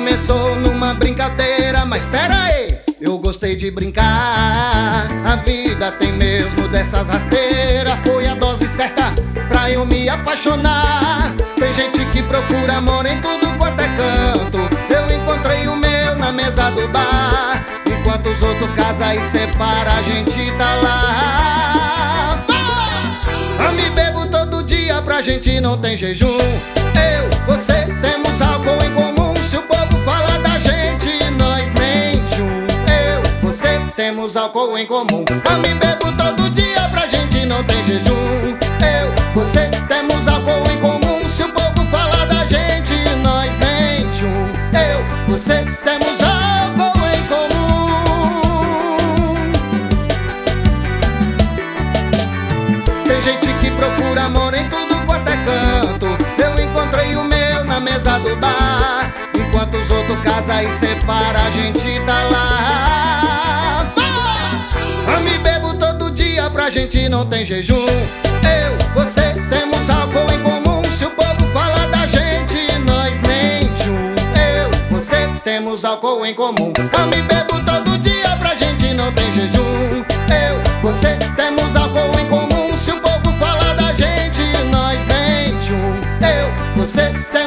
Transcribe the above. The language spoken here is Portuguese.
começou numa brincadeira, mas pera aí, eu gostei de brincar. A vida tem mesmo dessas rasteiras, foi a dose certa pra eu me apaixonar. Tem gente que procura amor em tudo quanto é canto. Eu encontrei o meu na mesa do bar. Enquanto os outros casam e separa, a gente tá lá. Ah, me bebo todo dia, pra gente não tem jejum. Temos álcool em comum. Eu me bebo todo dia, pra gente não tem jejum. Eu, você, temos álcool em comum. Se o povo fala da gente, nós nem tchum. Eu, você, temos álcool em comum. Tem gente que procura amor em tudo quanto é canto. Eu encontrei o meu na mesa do bar. Enquanto os outros casam e separa, a gente tá lá. Gente não tem jejum. Eu, você, temos algo em comum. Se o povo fala da gente, nós nem tchum. Eu, você, temos álcool em comum. Eu me bebo todo dia, pra gente não tem jejum. Eu, você, temos álcool em comum. Se o povo fala da gente, nós nem tchum. Eu, você, temos